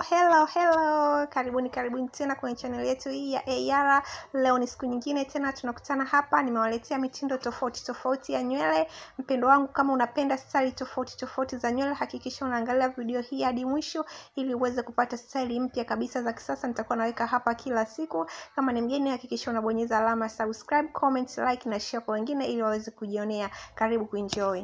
Hello, hello, karibuni karibuni tena kwenye chaneli yetu hii ya AR. Leo ni siku nyingine tena tunakutana hapa, nimewaletea mitindo tofauti tofauti ya nywele. Mpendo wangu, kama unapenda style tofauti tofauti za nywele, hakikisha unaangalia video hii hadi mwisho ili uweze kupata style mpya kabisa za kisasa. Nitakuwa naweka hapa kila siku. Kama ni mgeni, hakikisha unabonyeza alama subscribe, comment, like na share kwa wengine ili waweze kujionea. Karibu kuenjoy.